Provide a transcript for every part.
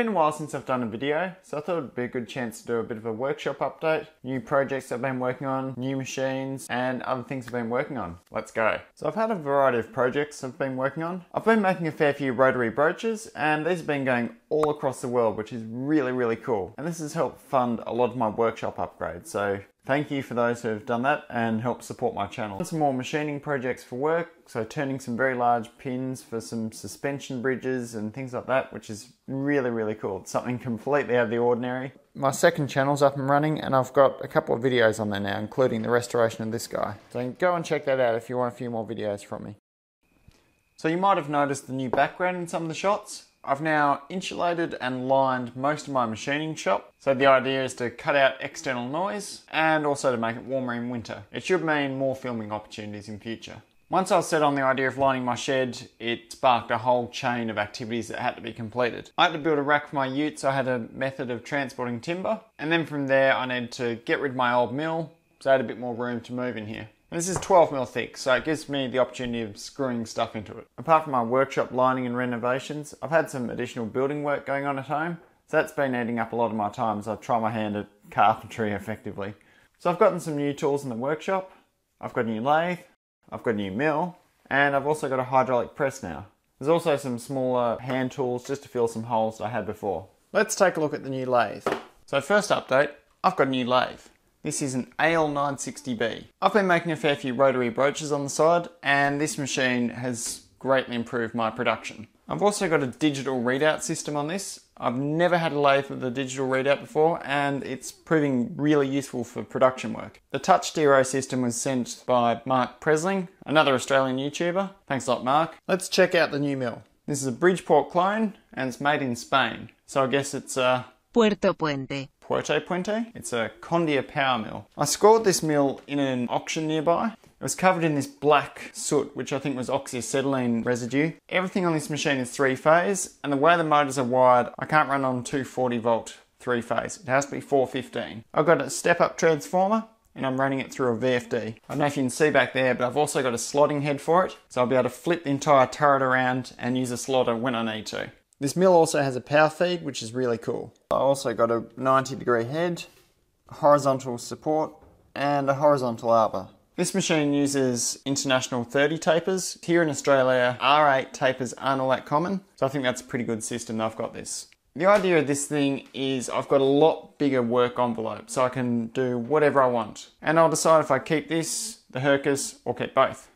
been a while since I've done a video, so I thought it'd be a good chance to do a bit of a workshop update, new projects I've been working on, new machines, and other things I've been working on. Let's go. So I've had a variety of projects I've been working on. I've been making a fair few rotary broaches, and these have been going all across the world, which is really, really cool. And this has helped fund a lot of my workshop upgrades, so Thank you for those who have done that and helped support my channel. Some more machining projects for work, so turning some very large pins for some suspension bridges and things like that, which is really, really cool. It's something completely out of the ordinary. My second channel's up and running and I've got a couple of videos on there now, including the restoration of this guy. So go and check that out if you want a few more videos from me. So you might have noticed the new background in some of the shots. I've now insulated and lined most of my machining shop. So the idea is to cut out external noise and also to make it warmer in winter. It should mean more filming opportunities in future. Once I was set on the idea of lining my shed, it sparked a whole chain of activities that had to be completed. I had to build a rack for my ute, so I had a method of transporting timber. And then from there, I needed to get rid of my old mill, so I had a bit more room to move in here. And this is 12 mil thick, so it gives me the opportunity of screwing stuff into it. Apart from my workshop lining and renovations, I've had some additional building work going on at home, so that's been eating up a lot of my time as I try my hand at carpentry effectively. So I've gotten some new tools in the workshop, I've got a new lathe, I've got a new mill, and I've also got a hydraulic press now. There's also some smaller hand tools just to fill some holes I had before. Let's take a look at the new lathe. So first update, I've got a new lathe. This is an AL960B. I've been making a fair few rotary broaches on the side and this machine has greatly improved my production. I've also got a digital readout system on this. I've never had a lathe with a digital readout before and it's proving really useful for production work. The touch DRO system was sent by Mark Presling, another Australian YouTuber. Thanks a lot Mark. Let's check out the new mill. This is a Bridgeport clone and it's made in Spain. So I guess it's a Puerto Puente. Puerto Puente. It's a Kondia power mill. I scored this mill in an auction nearby. It was covered in this black soot, which I think was oxyacetylene residue. Everything on this machine is three phase, and the way the motors are wired, I can't run on 240 volt three phase. It has to be 415. I've got a step up transformer, and I'm running it through a VFD. I don't know if you can see back there, but I've also got a slotting head for it, so I'll be able to flip the entire turret around and use a slotter when I need to. This mill also has a power feed, which is really cool. I also got a 90 degree head, horizontal support, and a horizontal arbor. This machine uses International 30 tapers. Here in Australia, R8 tapers aren't all that common, so I think that's a pretty good system that I've got this. The idea of this thing is I've got a lot bigger work envelope, so I can do whatever I want. And I'll decide if I keep this, the Hercus, or keep both.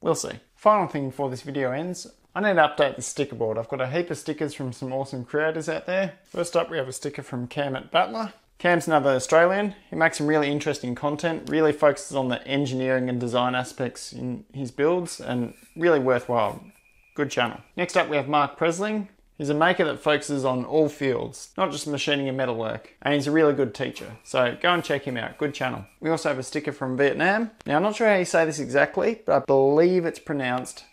We'll see. Final thing before this video ends, I need to update the sticker board. I've got a heap of stickers from some awesome creators out there. First up, we have a sticker from Cam at Butler. Cam's another Australian. He makes some really interesting content, really focuses on the engineering and design aspects in his builds, and really worthwhile. Good channel. Next up, we have Mark Presling. He's a maker that focuses on all fields, not just machining and metalwork, and he's a really good teacher. So go and check him out. Good channel. We also have a sticker from Vietnam. Now, I'm not sure how you say this exactly, but I believe it's pronounced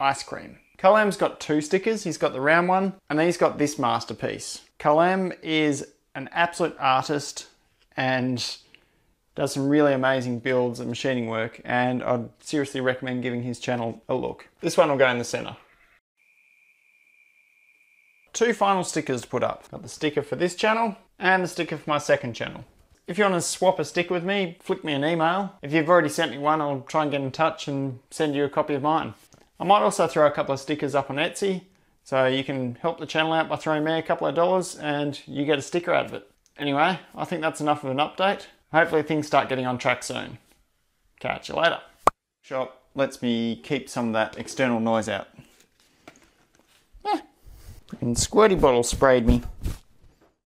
ice cream. Kalam's got two stickers. He's got the round one, and then he's got this masterpiece. Kalam is an absolute artist and does some really amazing builds and machining work, and I'd seriously recommend giving his channel a look. This one will go in the center. Two final stickers to put up. Got the sticker for this channel and the sticker for my second channel. If you want to swap a sticker with me, flick me an email. If you've already sent me one, I'll try and get in touch and send you a copy of mine. I might also throw a couple of stickers up on Etsy, so you can help the channel out by throwing me a couple of dollars and you get a sticker out of it. Anyway, I think that's enough of an update. Hopefully things start getting on track soon. Catch you later. Shop lets me keep some of that external noise out. Eh, freaking squirty bottle sprayed me.